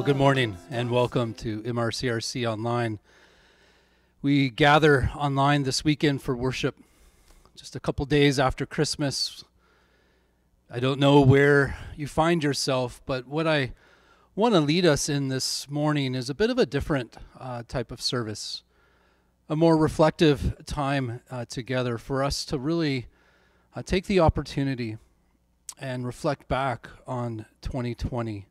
Well, good morning and welcome to MRCRC Online. We gather online this weekend for worship just a couple days after Christmas. I don't know where you find yourself, but what I want to lead us in this morning is a bit of a different uh, type of service, a more reflective time uh, together for us to really uh, take the opportunity and reflect back on 2020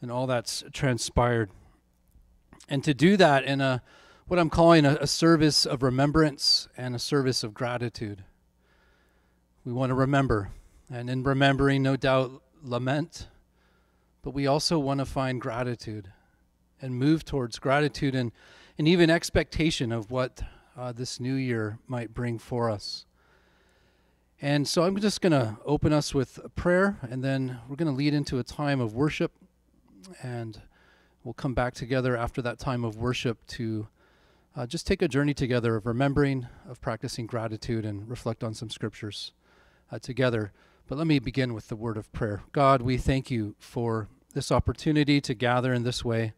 and all that's transpired. And to do that in a what I'm calling a, a service of remembrance and a service of gratitude. We want to remember, and in remembering, no doubt, lament, but we also want to find gratitude and move towards gratitude and, and even expectation of what uh, this new year might bring for us. And so I'm just going to open us with a prayer, and then we're going to lead into a time of worship and we'll come back together after that time of worship to uh, just take a journey together of remembering, of practicing gratitude, and reflect on some scriptures uh, together. But let me begin with the word of prayer. God, we thank you for this opportunity to gather in this way.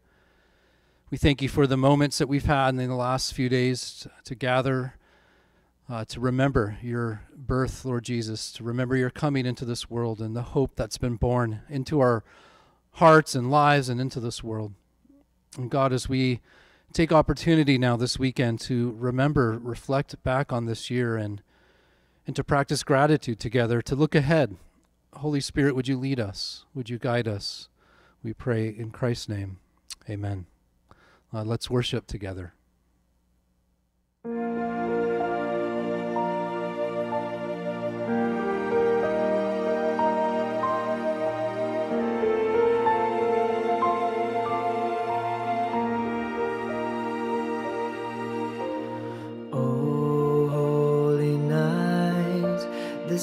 We thank you for the moments that we've had in the last few days to gather, uh, to remember your birth, Lord Jesus, to remember your coming into this world and the hope that's been born into our hearts and lives and into this world. And God, as we take opportunity now this weekend to remember, reflect back on this year and and to practice gratitude together, to look ahead. Holy Spirit, would you lead us? Would you guide us? We pray in Christ's name. Amen. Uh, let's worship together.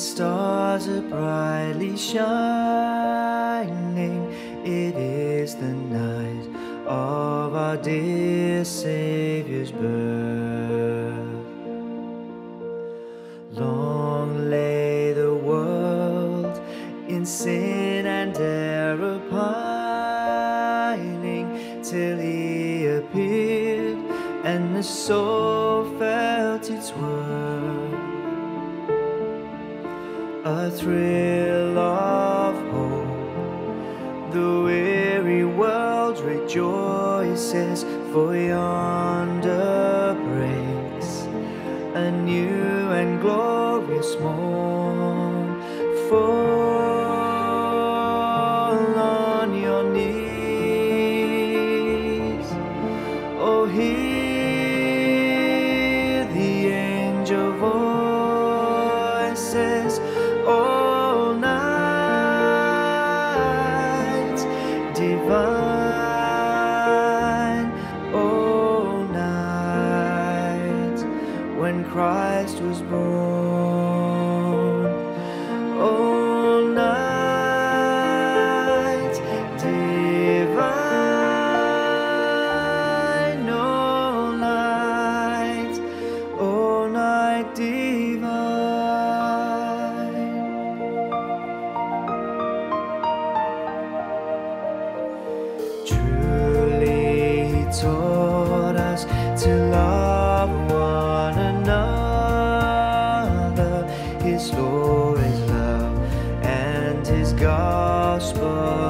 Stars are brightly shining. It is the night of our dear Savior's birth. Gospel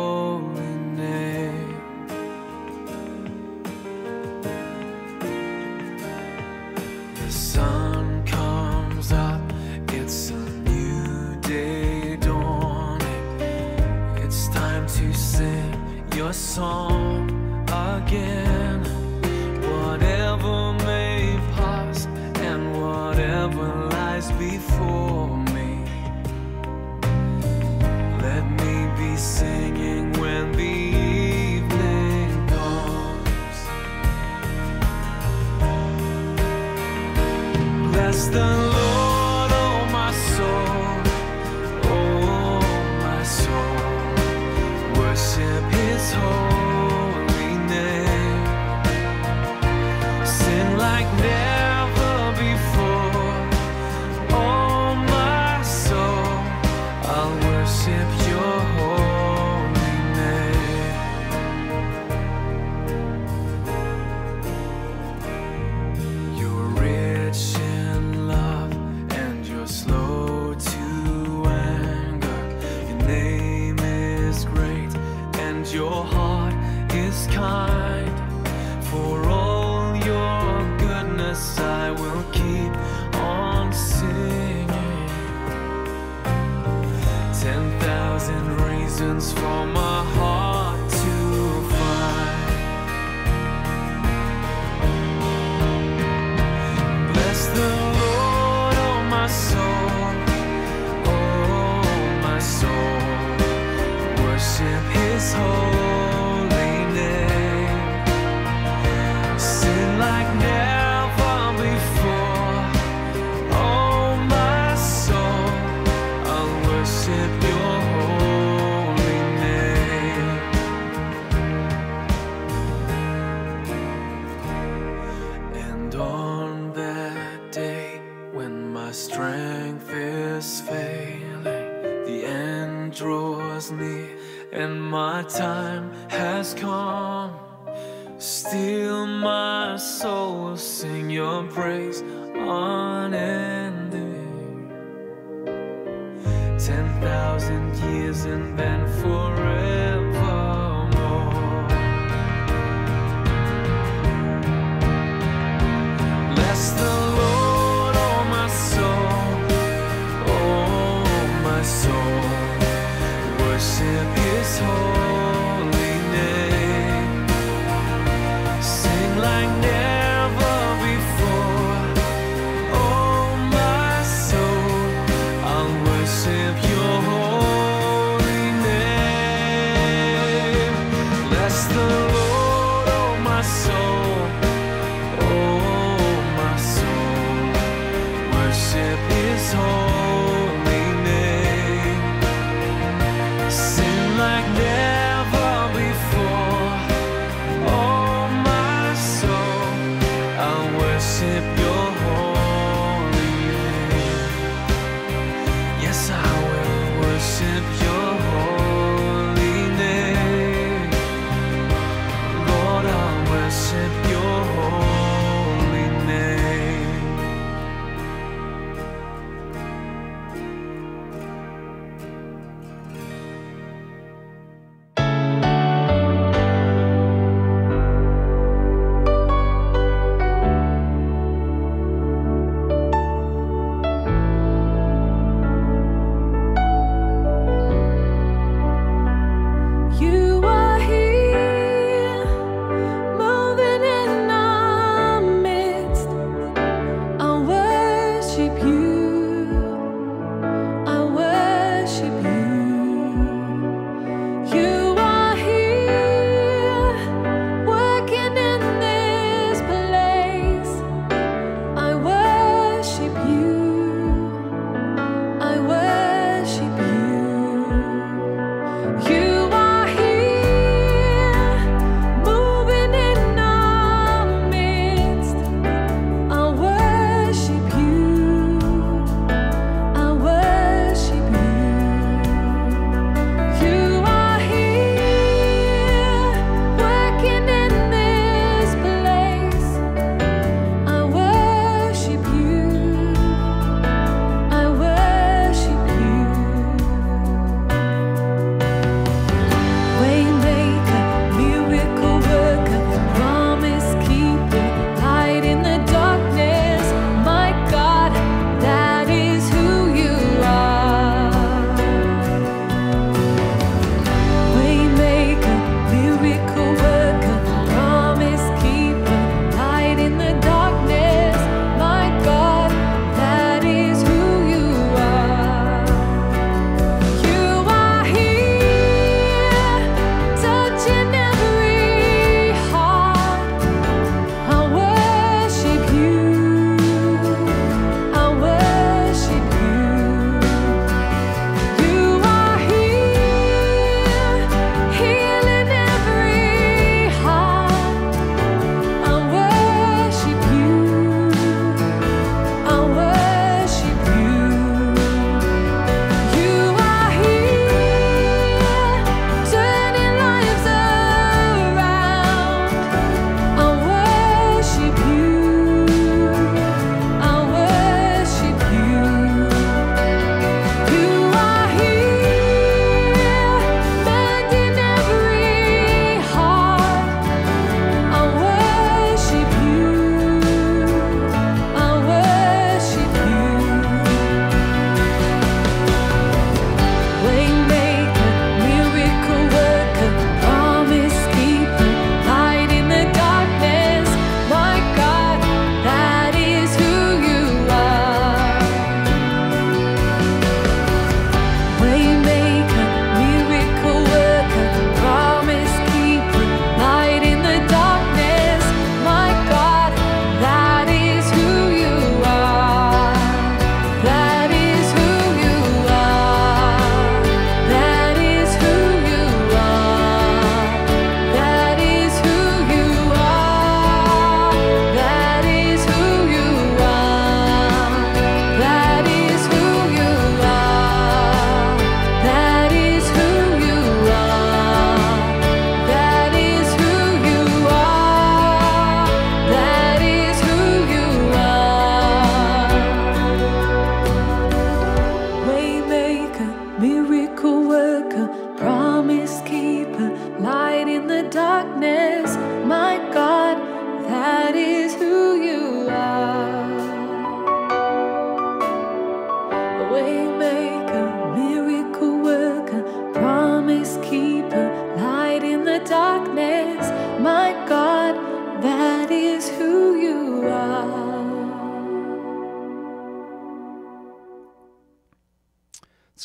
song.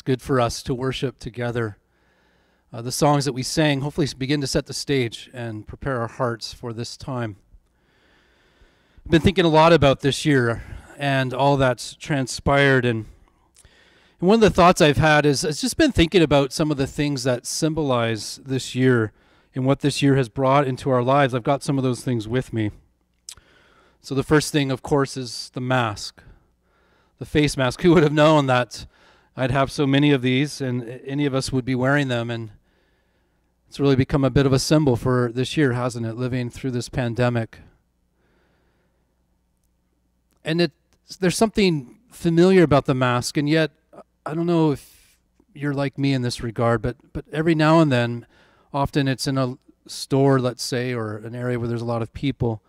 Good for us to worship together. Uh, the songs that we sang hopefully begin to set the stage and prepare our hearts for this time. I've been thinking a lot about this year and all that's transpired, and, and one of the thoughts I've had is I've just been thinking about some of the things that symbolize this year and what this year has brought into our lives. I've got some of those things with me. So the first thing, of course, is the mask, the face mask. Who would have known that? I'd have so many of these, and any of us would be wearing them. And it's really become a bit of a symbol for this year, hasn't it? Living through this pandemic. And it, there's something familiar about the mask, and yet I don't know if you're like me in this regard, but but every now and then, often it's in a store, let's say, or an area where there's a lot of people,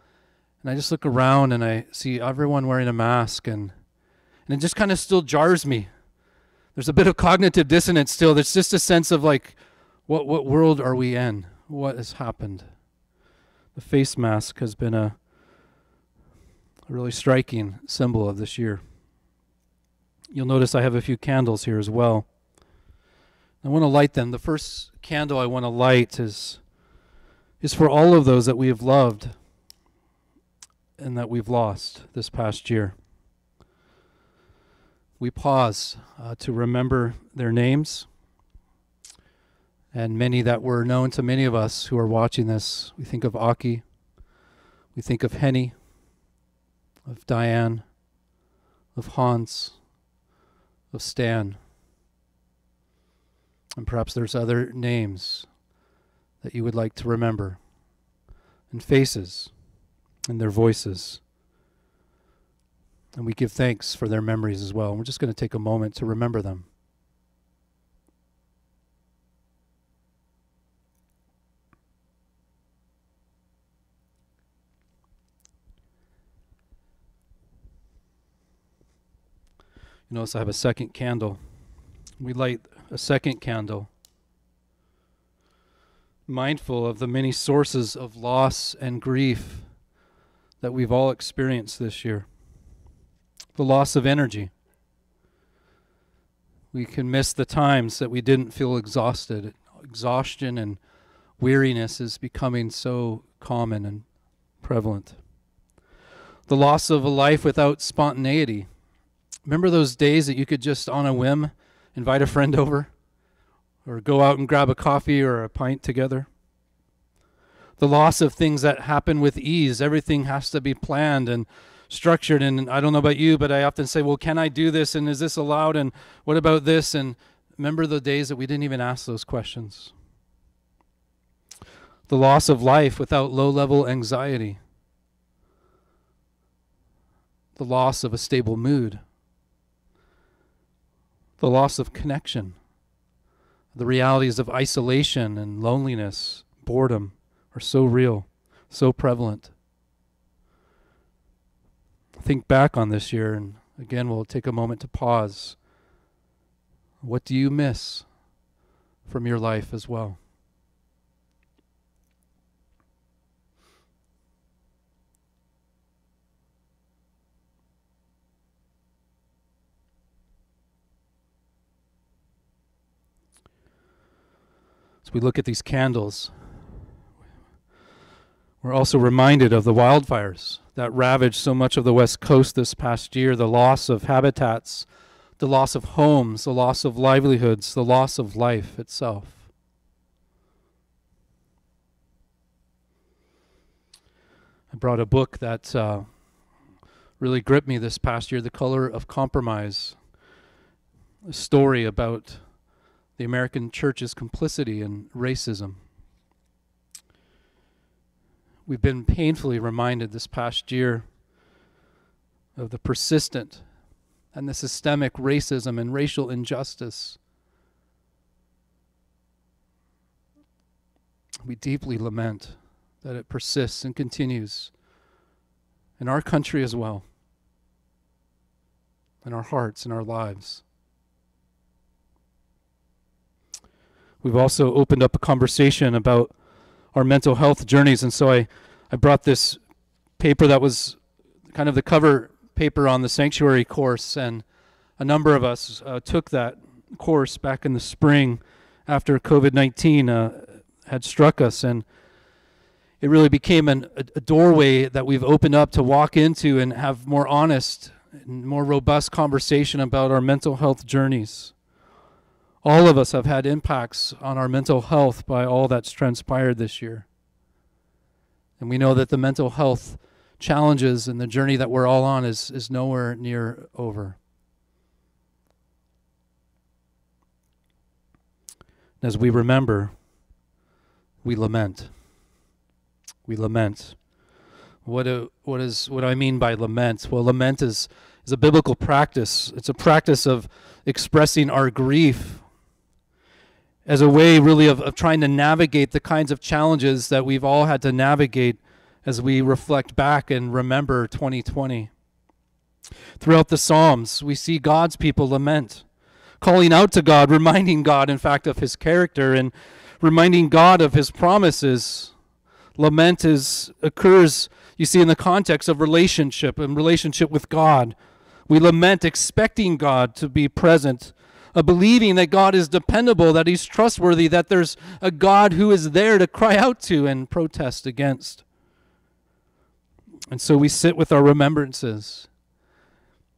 and I just look around and I see everyone wearing a mask, and and it just kind of still jars me there's a bit of cognitive dissonance still. There's just a sense of like, what what world are we in? What has happened? The face mask has been a, a really striking symbol of this year. You'll notice I have a few candles here as well. I want to light them. The first candle I want to light is is for all of those that we have loved and that we've lost this past year we pause uh, to remember their names and many that were known to many of us who are watching this. We think of Aki, we think of Henny, of Diane, of Hans, of Stan. And perhaps there's other names that you would like to remember, and faces, and their voices. And we give thanks for their memories as well. And we're just going to take a moment to remember them. You notice I have a second candle. We light a second candle, mindful of the many sources of loss and grief that we've all experienced this year the loss of energy. We can miss the times that we didn't feel exhausted. Exhaustion and weariness is becoming so common and prevalent. The loss of a life without spontaneity. Remember those days that you could just on a whim invite a friend over or go out and grab a coffee or a pint together? The loss of things that happen with ease. Everything has to be planned and structured. And I don't know about you, but I often say, well, can I do this? And is this allowed? And what about this? And remember the days that we didn't even ask those questions. The loss of life without low level anxiety. The loss of a stable mood. The loss of connection. The realities of isolation and loneliness, boredom are so real, so prevalent think back on this year, and again, we'll take a moment to pause. What do you miss from your life as well? As we look at these candles, we're also reminded of the wildfires that ravaged so much of the West Coast this past year the loss of habitats, the loss of homes, the loss of livelihoods, the loss of life itself. I brought a book that uh, really gripped me this past year The Color of Compromise, a story about the American church's complicity in racism we've been painfully reminded this past year of the persistent and the systemic racism and racial injustice. We deeply lament that it persists and continues in our country as well, in our hearts, in our lives. We've also opened up a conversation about our mental health journeys. And so I, I brought this paper that was kind of the cover paper on the sanctuary course, and a number of us uh, took that course back in the spring after COVID 19 uh, had struck us. And it really became an, a, a doorway that we've opened up to walk into and have more honest and more robust conversation about our mental health journeys. All of us have had impacts on our mental health by all that's transpired this year. And we know that the mental health challenges and the journey that we're all on is, is nowhere near over. As we remember, we lament. We lament. What, do, what, is, what do I mean by lament? Well, lament is, is a biblical practice. It's a practice of expressing our grief as a way, really, of, of trying to navigate the kinds of challenges that we've all had to navigate as we reflect back and remember 2020. Throughout the Psalms, we see God's people lament calling out to God, reminding God, in fact, of his character and reminding God of his promises. Lament is occurs, you see, in the context of relationship and relationship with God. We lament expecting God to be present, believing that God is dependable, that He's trustworthy, that there's a God who is there to cry out to and protest against. And so we sit with our remembrances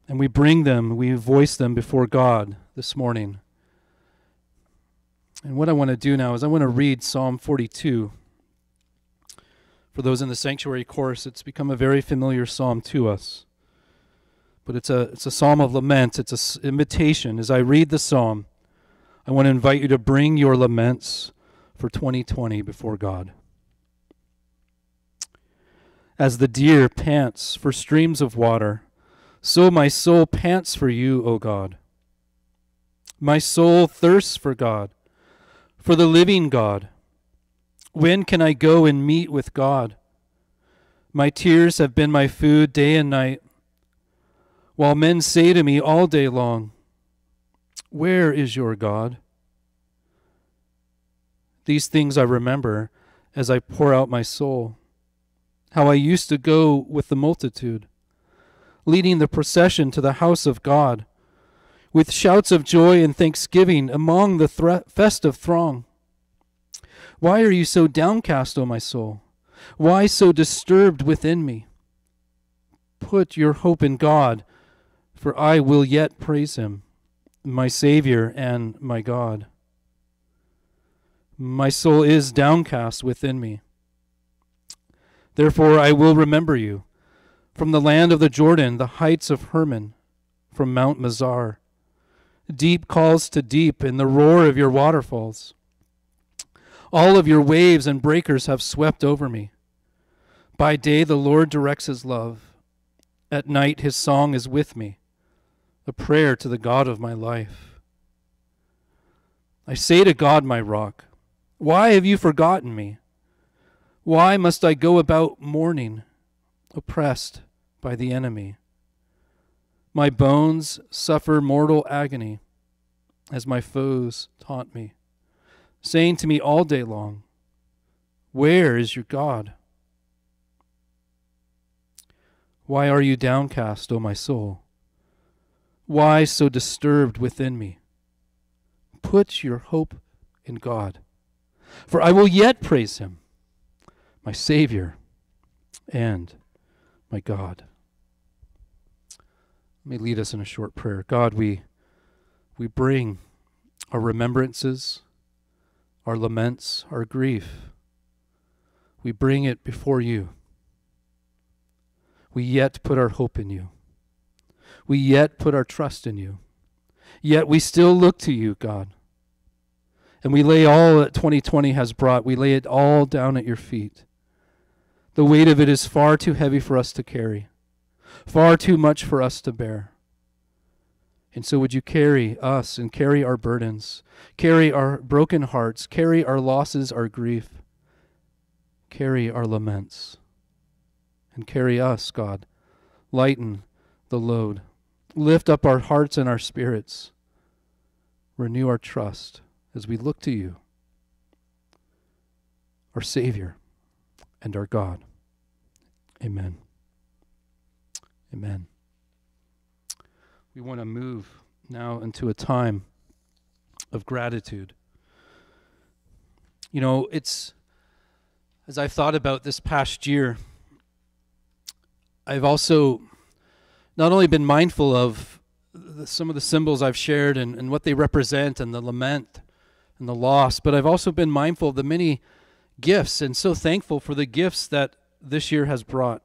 and we bring them, we voice them before God this morning. And what I want to do now is I want to read Psalm 42. For those in the sanctuary course, it's become a very familiar psalm to us. But it's a, it's a psalm of lament, it's an invitation. As I read the psalm, I want to invite you to bring your laments for 2020 before God. As the deer pants for streams of water, so my soul pants for you, O God. My soul thirsts for God, for the living God. When can I go and meet with God? My tears have been my food day and night, while men say to me all day long, Where is your God? These things I remember as I pour out my soul, how I used to go with the multitude leading the procession to the house of God, with shouts of joy and thanksgiving among the festive throng. Why are you so downcast, O my soul? Why so disturbed within me? Put your hope in God, for I will yet praise him, my Savior and my God. My soul is downcast within me. Therefore I will remember you from the land of the Jordan, the heights of Hermon, from Mount Mizar. Deep calls to deep in the roar of your waterfalls. All of your waves and breakers have swept over me. By day the Lord directs his love. At night his song is with me, a prayer to the God of my life. I say to God, my rock, Why have you forgotten me? Why must I go about mourning, oppressed? by the enemy. My bones suffer mortal agony as my foes taunt me, saying to me all day long, Where is your God? Why are you downcast, O my soul? Why so disturbed within me? Put your hope in God, for I will yet praise him, my Savior and my God. Let me lead us in a short prayer. God, we, we bring our remembrances, our laments, our grief. We bring it before you. We yet put our hope in you. We yet put our trust in you. Yet we still look to you, God. And we lay all that 2020 has brought, we lay it all down at your feet. The weight of it is far too heavy for us to carry far too much for us to bear. And so, would you carry us and carry our burdens, carry our broken hearts, carry our losses, our grief, carry our laments, and carry us, God. Lighten the load. Lift up our hearts and our spirits. Renew our trust as we look to you. our Savior, and our God. Amen. Amen. We want to move now into a time of gratitude. You know, it's as I've thought about this past year, I've also not only been mindful of the, some of the symbols I've shared and, and what they represent and the lament and the loss, but I've also been mindful of the many gifts and so thankful for the gifts that this year has brought.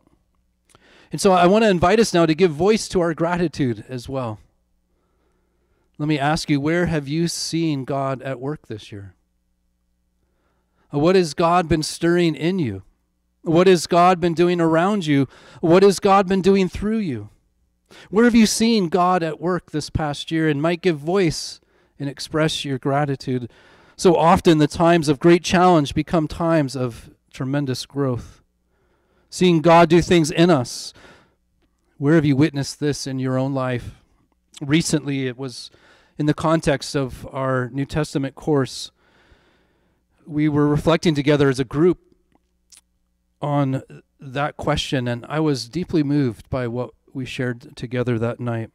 And so I want to invite us now to give voice to our gratitude as well. Let me ask you, where have you seen God at work this year? Uh, what has God been stirring in you? What has God been doing around you? What has God been doing through you? Where have you seen God at work this past year and might give voice and express your gratitude? So often, the times of great challenge become times of tremendous growth. Seeing God do things in us. Where have you witnessed this in your own life? Recently, it was in the context of our New Testament course we were reflecting together as a group on that question, and I was deeply moved by what we shared together that night.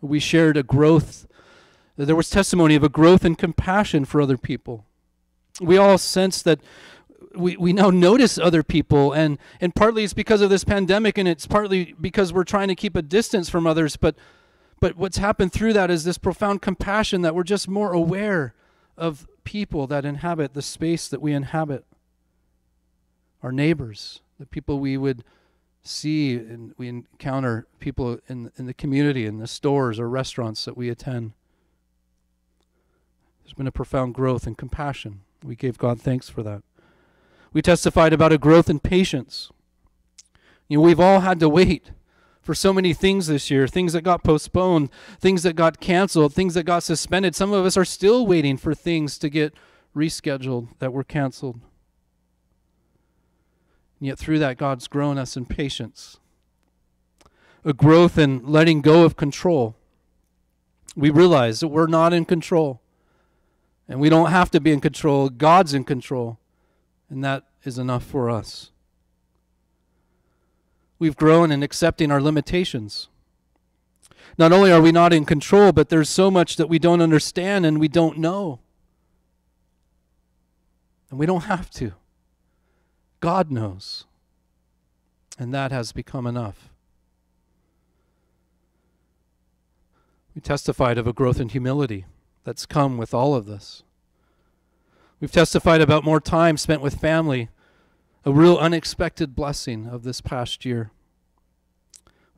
We shared a growth, there was testimony of a growth in compassion for other people. We all sense that we, we now notice other people, and, and partly it's because of this pandemic, and it's partly because we're trying to keep a distance from others. But, but what's happened through that is this profound compassion that we're just more aware of people that inhabit the space that we inhabit, our neighbors, the people we would see and we encounter people in, in the community, in the stores or restaurants that we attend. There's been a profound growth in compassion. We gave God thanks for that. We testified about a growth in patience. You know, we've all had to wait for so many things this year things that got postponed, things that got canceled, things that got suspended. Some of us are still waiting for things to get rescheduled that were canceled. And yet, through that, God's grown us in patience, a growth in letting go of control. We realize that we're not in control, and we don't have to be in control. God's in control, and that is enough for us. We've grown in accepting our limitations. Not only are we not in control, but there's so much that we don't understand and we don't know. And we don't have to. God knows. And that has become enough. We testified of a growth in humility that's come with all of this. We've testified about more time spent with family a real unexpected blessing of this past year.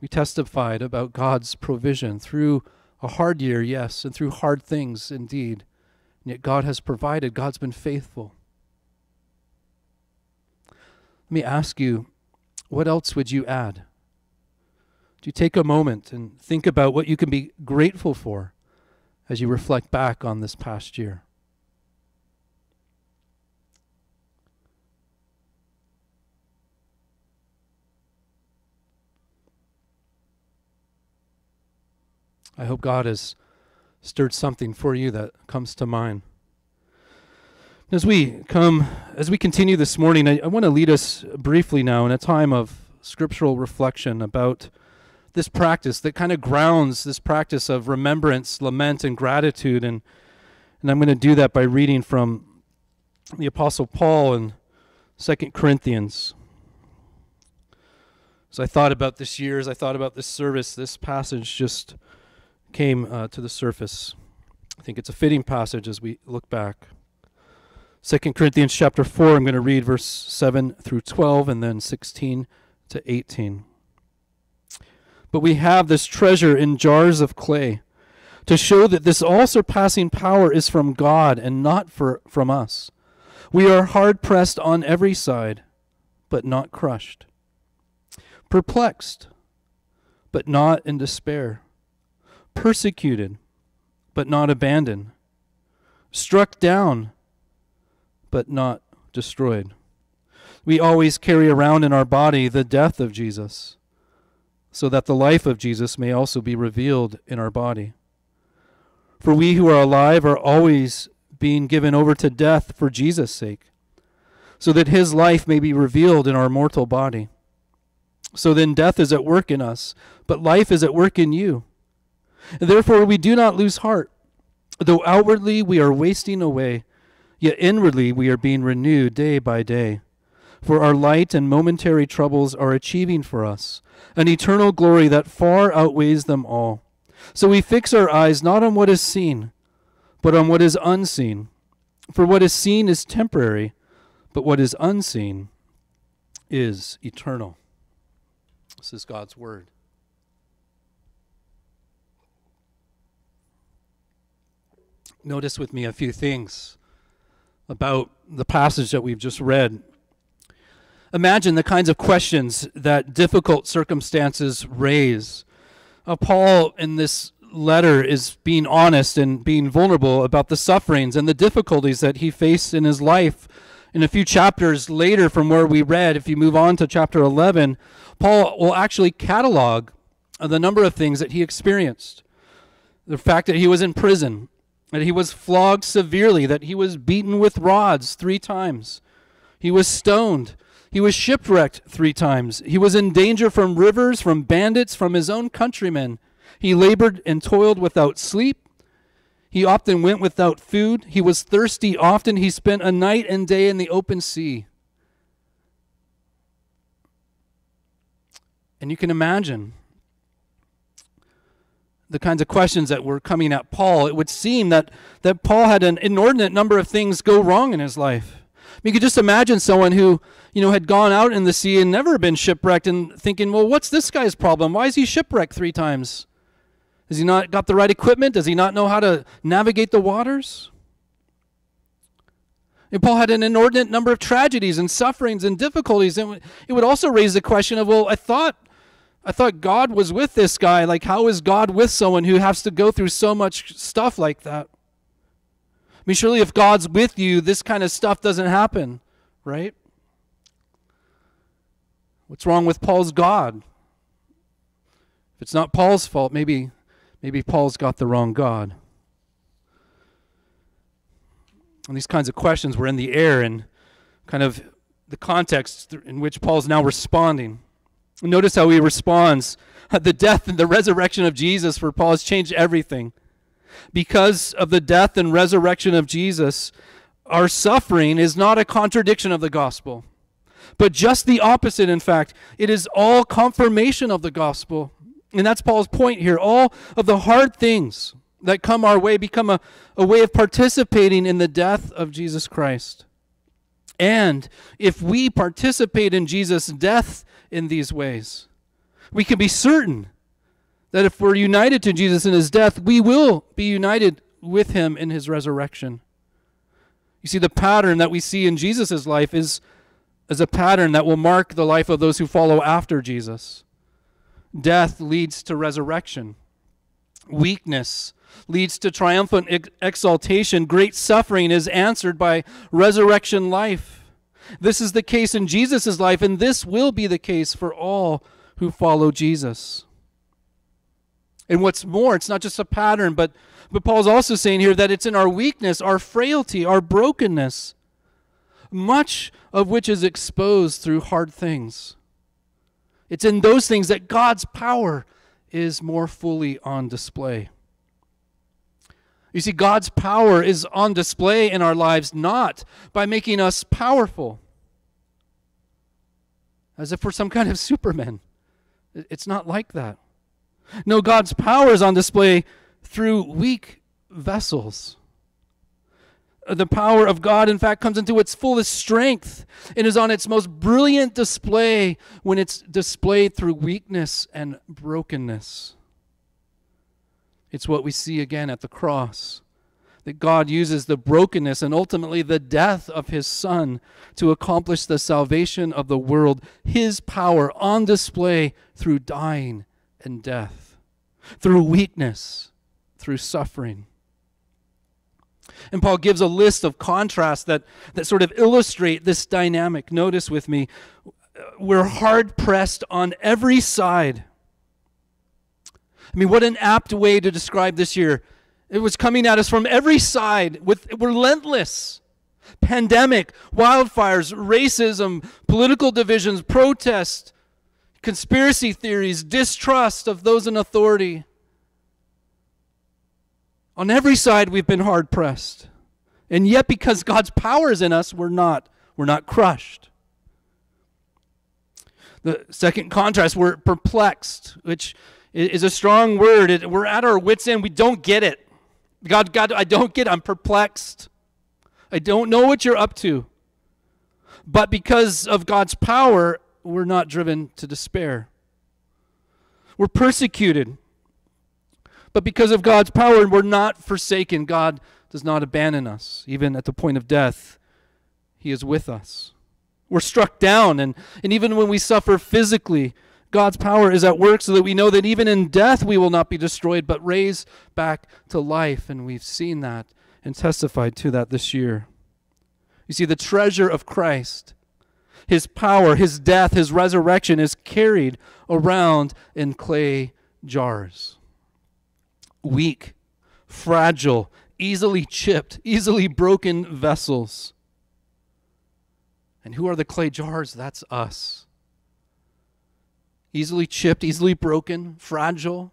We testified about God's provision through a hard year, yes, and through hard things indeed. And yet God has provided, God's been faithful. Let me ask you, what else would you add? Do you take a moment and think about what you can be grateful for as you reflect back on this past year? I hope God has stirred something for you that comes to mind. As we come, as we continue this morning, I, I want to lead us briefly now in a time of scriptural reflection about this practice that kind of grounds this practice of remembrance, lament, and gratitude. And, and I'm going to do that by reading from the Apostle Paul in Second Corinthians. As I thought about this year, as I thought about this service, this passage just came uh, to the surface. I think it's a fitting passage as we look back. 2 Corinthians chapter 4, I'm going to read verse 7 through 12 and then 16 to 18. But we have this treasure in jars of clay to show that this all surpassing power is from God and not for, from us. We are hard pressed on every side, but not crushed, perplexed, but not in despair persecuted, but not abandoned, struck down, but not destroyed. We always carry around in our body the death of Jesus, so that the life of Jesus may also be revealed in our body. For we who are alive are always being given over to death for Jesus' sake, so that his life may be revealed in our mortal body. So then death is at work in us, but life is at work in you. Therefore we do not lose heart. Though outwardly we are wasting away, yet inwardly we are being renewed day by day. For our light and momentary troubles are achieving for us an eternal glory that far outweighs them all. So we fix our eyes not on what is seen, but on what is unseen. For what is seen is temporary, but what is unseen is eternal. This is God's word. Notice with me a few things about the passage that we've just read. Imagine the kinds of questions that difficult circumstances raise. Uh, Paul, in this letter, is being honest and being vulnerable about the sufferings and the difficulties that he faced in his life. In a few chapters later, from where we read, if you move on to chapter 11, Paul will actually catalog the number of things that he experienced. The fact that he was in prison, that he was flogged severely, that he was beaten with rods three times, he was stoned, he was shipwrecked three times, he was in danger from rivers, from bandits, from his own countrymen. He labored and toiled without sleep. He often went without food. He was thirsty often. He spent a night and day in the open sea. And you can imagine the kinds of questions that were coming at Paul. It would seem that, that Paul had an inordinate number of things go wrong in his life. You could just imagine someone who, you know, had gone out in the sea and never been shipwrecked and thinking, well, what's this guy's problem? Why is he shipwrecked three times? Has he not got the right equipment? Does he not know how to navigate the waters? And Paul had an inordinate number of tragedies and sufferings and difficulties. And it would also raise the question of, well, I thought I thought God was with this guy. Like, how is God with someone who has to go through so much stuff like that? I mean, surely if God's with you, this kind of stuff doesn't happen, right? What's wrong with Paul's God? If it's not Paul's fault, maybe maybe Paul's got the wrong God. And these kinds of questions were in the air and kind of the context in which Paul's now responding. Notice how he responds. The death and the resurrection of Jesus for Paul has changed everything. Because of the death and resurrection of Jesus, our suffering is not a contradiction of the gospel, but just the opposite, in fact. It is all confirmation of the gospel. And that's Paul's point here. All of the hard things that come our way become a, a way of participating in the death of Jesus Christ. And if we participate in Jesus' death in these ways. We can be certain that if we're united to Jesus in his death, we will be united with him in his resurrection. You see, the pattern that we see in Jesus' life is, is a pattern that will mark the life of those who follow after Jesus. Death leads to resurrection, weakness leads to triumphant ex- exaltation, great suffering is answered by resurrection life. This is the case in Jesus' life, and this will be the case for all who follow Jesus. And what's more, it's not just a pattern, but, but Paul's also saying here that it's in our weakness, our frailty, our brokenness, much of which is exposed through hard things. It's in those things that God's power is more fully on display. You see, God's power is on display in our lives not by making us powerful, as if we're some kind of superman. It's not like that. No, God's power is on display through weak vessels. The power of God, in fact, comes into its fullest strength and is on its most brilliant display when it's displayed through weakness and brokenness. It's what we see again at the cross that God uses the brokenness and ultimately the death of his Son to accomplish the salvation of the world. His power on display through dying and death, through weakness, through suffering. And Paul gives a list of contrasts that, that sort of illustrate this dynamic. Notice with me, we're hard pressed on every side I mean, what an apt way to describe this year. It was coming at us from every side with relentless. Pandemic, wildfires, racism, political divisions, protest, conspiracy theories, distrust of those in authority. On every side, we've been hard pressed. And yet, because God's power is in us, we're not, we're not crushed. The second contrast, we're perplexed, which is a strong word. It, we're at our wits' end. We don't get it. God, God, I don't get it. I'm perplexed. I don't know what you're up to. But because of God's power, we're not driven to despair. We're persecuted. But because of God's power, we're not forsaken. God does not abandon us. Even at the point of death, He is with us. We're struck down, and, and even when we suffer physically, God's power is at work so that we know that even in death we will not be destroyed, but raised back to life. And we've seen that and testified to that this year. You see, the treasure of Christ, his power, his death, his resurrection is carried around in clay jars weak, fragile, easily chipped, easily broken vessels. And who are the clay jars? That's us. Easily chipped, easily broken, fragile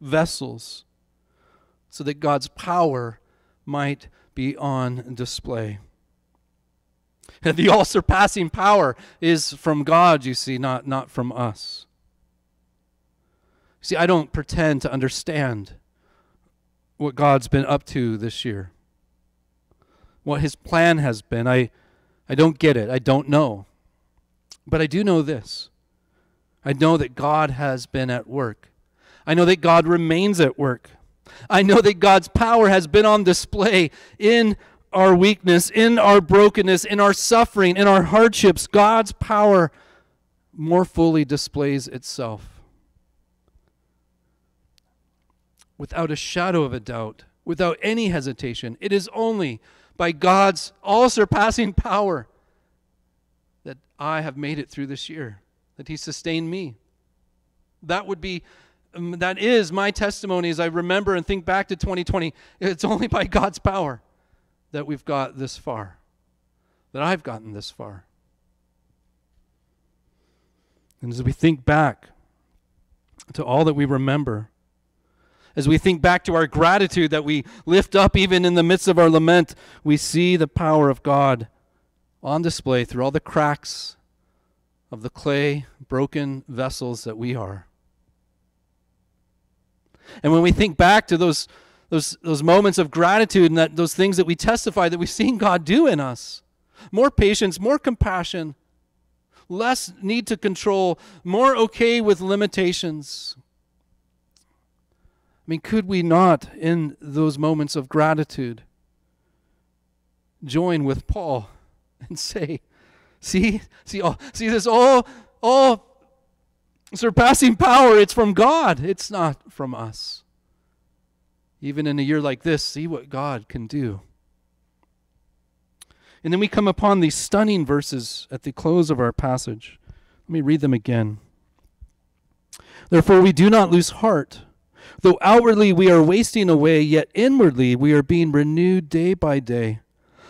vessels, so that God's power might be on display. And the all surpassing power is from God, you see, not, not from us. See, I don't pretend to understand what God's been up to this year, what his plan has been. I, I don't get it. I don't know. But I do know this I know that God has been at work. I know that God remains at work. I know that God's power has been on display in our weakness, in our brokenness, in our suffering, in our hardships. God's power more fully displays itself. without a shadow of a doubt, without any hesitation. It is only by God's all surpassing power that I have made it through this year, that He sustained me. That would be, um, that is my testimony as I remember and think back to 2020. It's only by God's power that we've got this far, that I've gotten this far. And as we think back to all that we remember, as we think back to our gratitude that we lift up even in the midst of our lament, we see the power of God on display through all the cracks of the clay, broken vessels that we are. And when we think back to those, those, those moments of gratitude and that, those things that we testify that we've seen God do in us more patience, more compassion, less need to control, more okay with limitations, I mean, could we not, in those moments of gratitude, join with Paul and say, see, see, all, see this all, all surpassing power, it's from God, it's not from us. Even in a year like this, see what God can do. And then we come upon these stunning verses at the close of our passage. Let me read them again. Therefore, we do not lose heart. Though outwardly we are wasting away, yet inwardly we are being renewed day by day.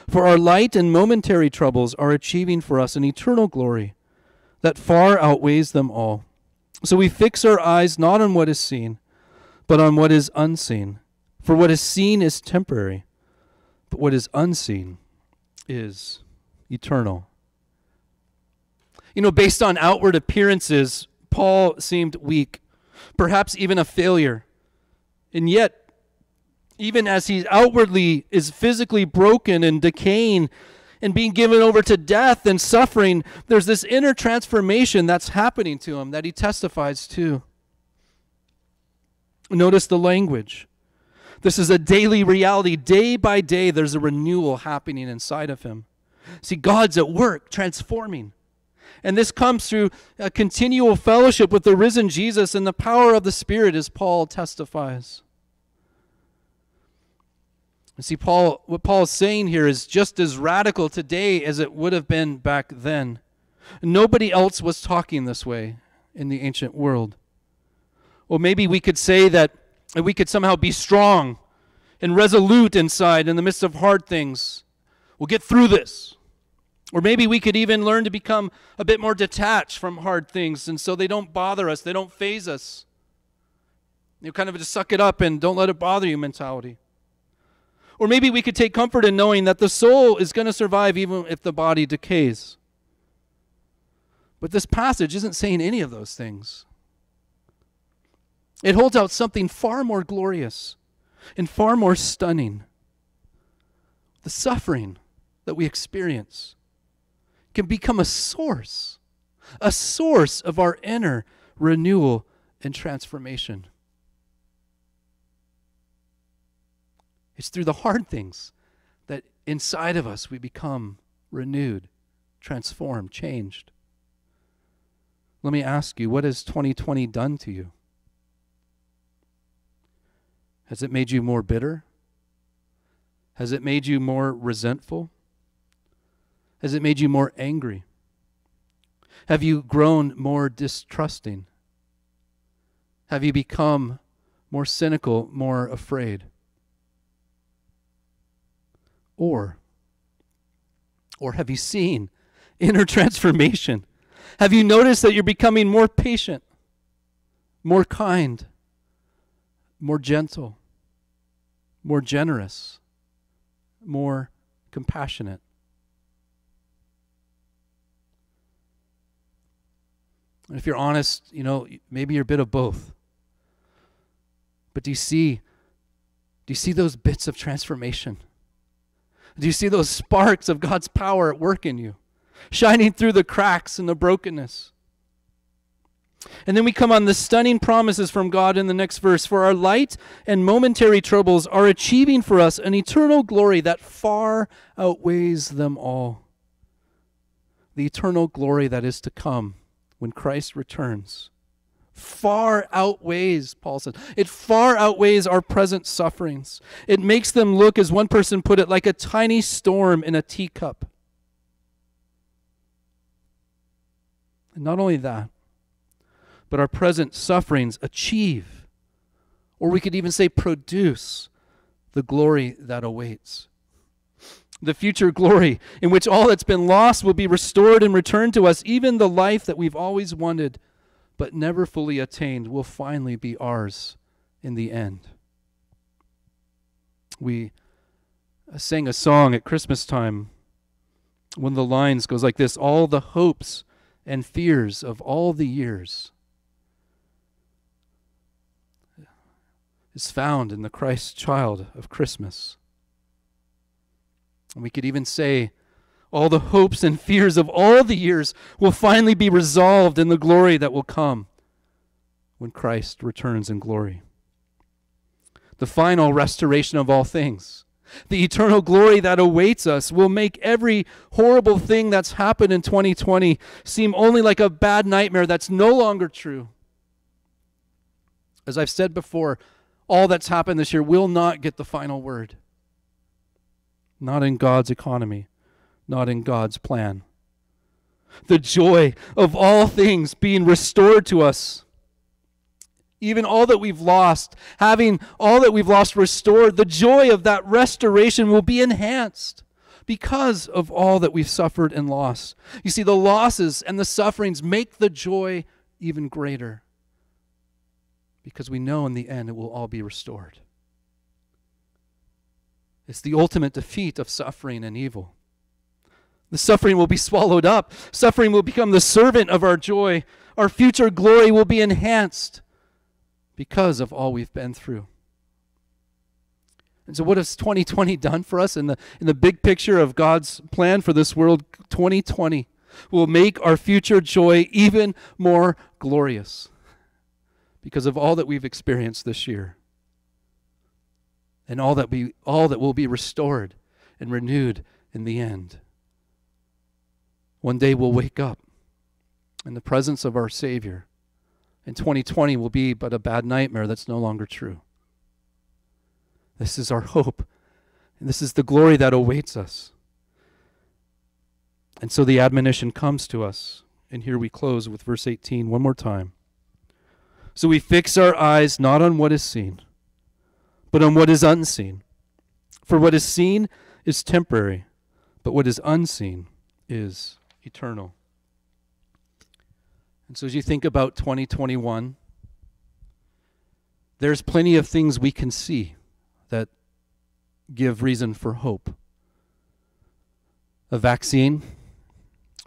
For our light and momentary troubles are achieving for us an eternal glory that far outweighs them all. So we fix our eyes not on what is seen, but on what is unseen. For what is seen is temporary, but what is unseen is eternal. You know, based on outward appearances, Paul seemed weak, perhaps even a failure. And yet, even as he outwardly is physically broken and decaying and being given over to death and suffering, there's this inner transformation that's happening to him that he testifies to. Notice the language. This is a daily reality. Day by day, there's a renewal happening inside of him. See, God's at work transforming. And this comes through a continual fellowship with the risen Jesus and the power of the Spirit, as Paul testifies. See, Paul, what Paul is saying here is just as radical today as it would have been back then. Nobody else was talking this way in the ancient world. Or maybe we could say that we could somehow be strong and resolute inside in the midst of hard things. We'll get through this. Or maybe we could even learn to become a bit more detached from hard things, and so they don't bother us, they don't faze us. You kind of just suck it up and don't let it bother you mentality. Or maybe we could take comfort in knowing that the soul is going to survive even if the body decays. But this passage isn't saying any of those things. It holds out something far more glorious and far more stunning. The suffering that we experience can become a source, a source of our inner renewal and transformation. It's through the hard things that inside of us we become renewed, transformed, changed. Let me ask you, what has 2020 done to you? Has it made you more bitter? Has it made you more resentful? Has it made you more angry? Have you grown more distrusting? Have you become more cynical, more afraid? Or, or have you seen inner transformation? Have you noticed that you're becoming more patient, more kind, more gentle, more generous, more compassionate? And if you're honest, you know, maybe you're a bit of both. But do you see do you see those bits of transformation? Do you see those sparks of God's power at work in you, shining through the cracks and the brokenness? And then we come on the stunning promises from God in the next verse. For our light and momentary troubles are achieving for us an eternal glory that far outweighs them all. The eternal glory that is to come when Christ returns far outweighs, Paul says. It far outweighs our present sufferings. It makes them look, as one person put it, like a tiny storm in a teacup. And not only that, but our present sufferings achieve, or we could even say produce, the glory that awaits. The future glory in which all that's been lost will be restored and returned to us, even the life that we've always wanted but never fully attained, will finally be ours in the end. We uh, sang a song at Christmas time. One of the lines goes like this All the hopes and fears of all the years is found in the Christ child of Christmas. And we could even say, all the hopes and fears of all the years will finally be resolved in the glory that will come when Christ returns in glory. The final restoration of all things, the eternal glory that awaits us, will make every horrible thing that's happened in 2020 seem only like a bad nightmare that's no longer true. As I've said before, all that's happened this year will not get the final word. Not in God's economy not in God's plan. The joy of all things being restored to us. Even all that we've lost, having all that we've lost restored, the joy of that restoration will be enhanced because of all that we've suffered and lost. You see, the losses and the sufferings make the joy even greater because we know in the end it will all be restored. It's the ultimate defeat of suffering and evil. The suffering will be swallowed up. Suffering will become the servant of our joy. Our future glory will be enhanced because of all we've been through. And so, what has 2020 done for us in the, in the big picture of God's plan for this world? 2020 will make our future joy even more glorious because of all that we've experienced this year and all that, be, all that will be restored and renewed in the end. One day we'll wake up in the presence of our Savior, and 2020 will be but a bad nightmare that's no longer true. This is our hope, and this is the glory that awaits us. And so the admonition comes to us. And here we close with verse 18 one more time. So we fix our eyes not on what is seen, but on what is unseen. For what is seen is temporary but what is unseen is eternal. And so as you think about 2021, there's plenty of things we can see that give reason for hope. A vaccine,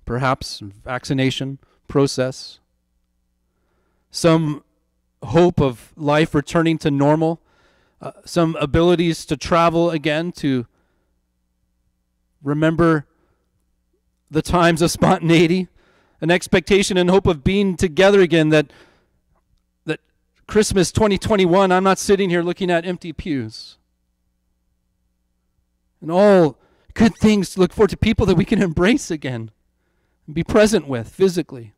perhaps vaccination process, some hope of life returning to normal, uh, some abilities to travel again, to remember the times of spontaneity, an expectation and hope of being together again that that Christmas 2021 I'm not sitting here looking at empty pews. And all good things to look forward to people that we can embrace again and be present with physically.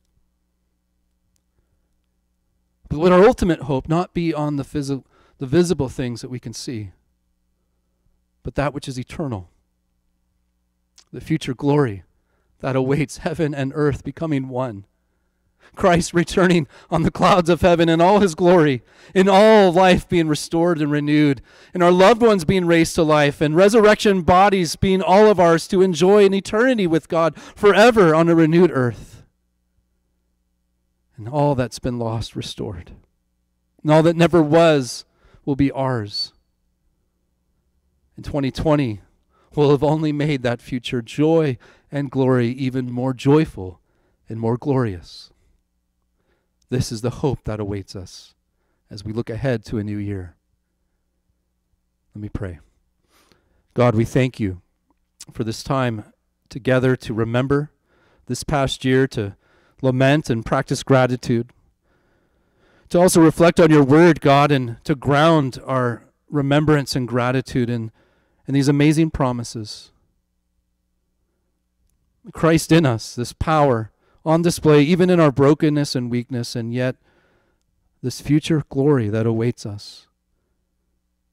But let our ultimate hope not be on the, phys- the visible things that we can see, but that which is eternal, the future glory that awaits heaven and earth becoming one. Christ returning on the clouds of heaven in all his glory, in all life being restored and renewed, and our loved ones being raised to life, and resurrection bodies being all of ours to enjoy an eternity with God forever on a renewed earth. And all that's been lost restored. And all that never was will be ours. In 2020, we'll have only made that future joy and glory even more joyful and more glorious. This is the hope that awaits us as we look ahead to a new year. Let me pray. God, we thank you for this time together to remember this past year, to lament and practice gratitude, to also reflect on your word, God, and to ground our remembrance and gratitude in, in these amazing promises. Christ in us, this power on display, even in our brokenness and weakness, and yet this future glory that awaits us,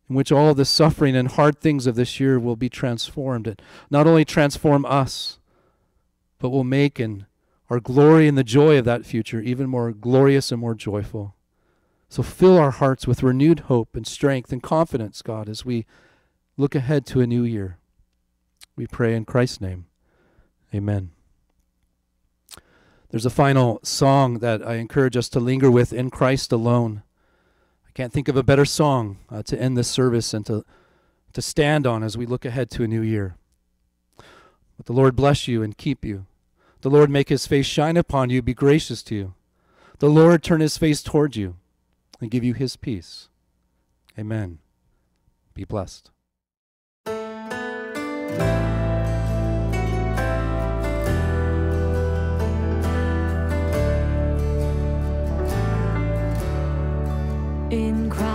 in which all the suffering and hard things of this year will be transformed. And not only transform us, but will make in our glory and the joy of that future even more glorious and more joyful. So fill our hearts with renewed hope and strength and confidence, God, as we look ahead to a new year. We pray in Christ's name. Amen. There's a final song that I encourage us to linger with in Christ alone. I can't think of a better song uh, to end this service and to, to stand on as we look ahead to a new year. But the Lord bless you and keep you. The Lord make his face shine upon you, be gracious to you. The Lord turn his face toward you and give you his peace. Amen. Be blessed. In Christ